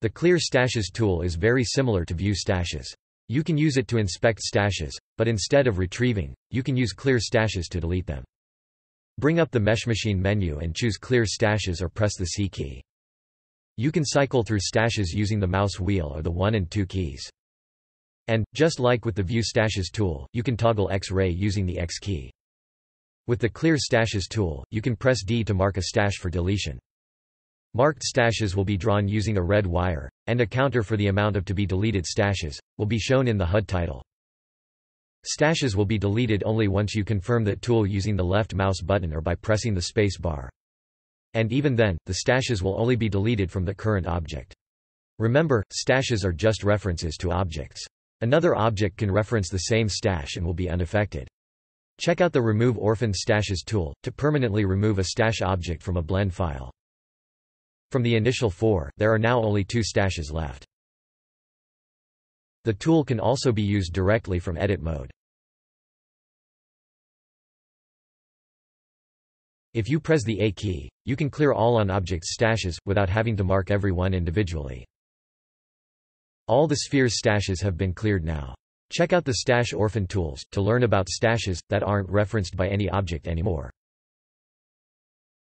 The Clear Stashes tool is very similar to View Stashes. You can use it to inspect stashes, but instead of retrieving, you can use Clear Stashes to delete them. Bring up the MESHmachine menu and choose Clear Stashes or press the C key. You can cycle through stashes using the mouse wheel or the 1 and 2 keys. And, just like with the View Stashes tool, you can toggle X-ray using the X key. With the Clear Stashes tool, you can press D to mark a stash for deletion. Marked stashes will be drawn using a red wire, and a counter for the amount of to be deleted stashes, will be shown in the HUD title. Stashes will be deleted only once you confirm that tool using the left mouse button or by pressing the space bar. And even then, the stashes will only be deleted from the current object. Remember, stashes are just references to objects. Another object can reference the same stash and will be unaffected. Check out the Remove Orphan Stashes tool, to permanently remove a stash object from a blend file. From the initial four, there are now only two stashes left. The tool can also be used directly from edit mode. If you press the A key, you can clear all on-object stashes, without having to mark every one individually. All the sphere's stashes have been cleared now. Check out the Stash Orphan tools, to learn about stashes, that aren't referenced by any object anymore.